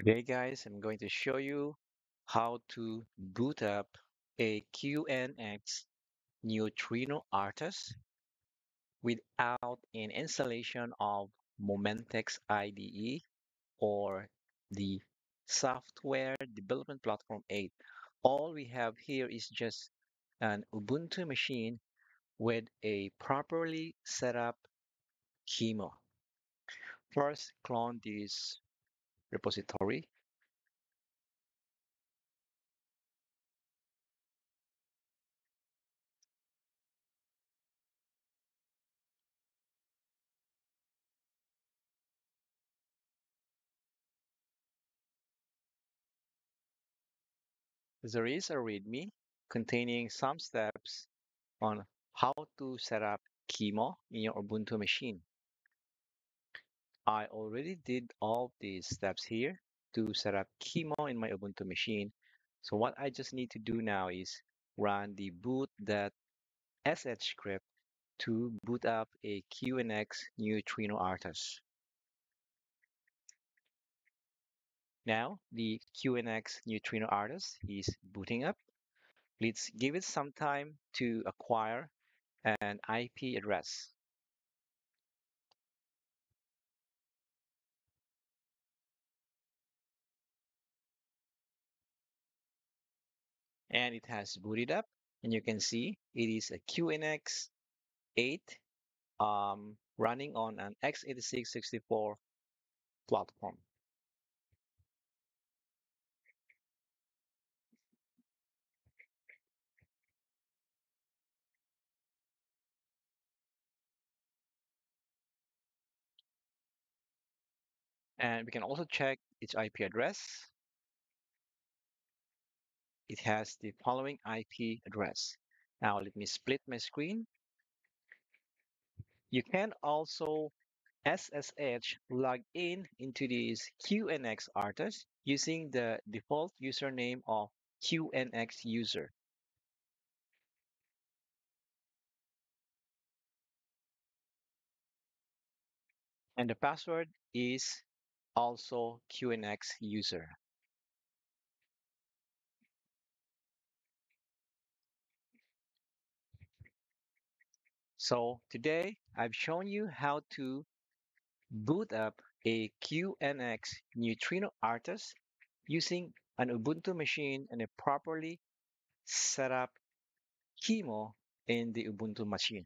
Okay guys, I'm going to show you how to boot up a QNX Neutrino RTOS without an installation of Momentics IDE or the Software Development Platform 8. All we have here is just an Ubuntu machine with a properly set up QEMU. First, clone this repository There is a README containing some steps on how to set up QEMU in your Ubuntu machine. I already did all these steps here to set up QEMU in my Ubuntu machine. So what I just need to do now is run the boot.sh script to boot up a QNX Neutrino RTOS. Now the QNX Neutrino RTOS is booting up. Let's give it some time to acquire an IP address. And it has booted up and you can see it is a QNX 8 um, running on an x86 64 platform. And we can also check its IP address. It has the following IP address. Now let me split my screen. You can also SSH log in into this QNX RTOS using the default username of QNX user. And the password is also QNX user. So today I've shown you how to boot up a QNX Neutrino RTOS using an Ubuntu machine and a properly set up QEMU in the Ubuntu machine.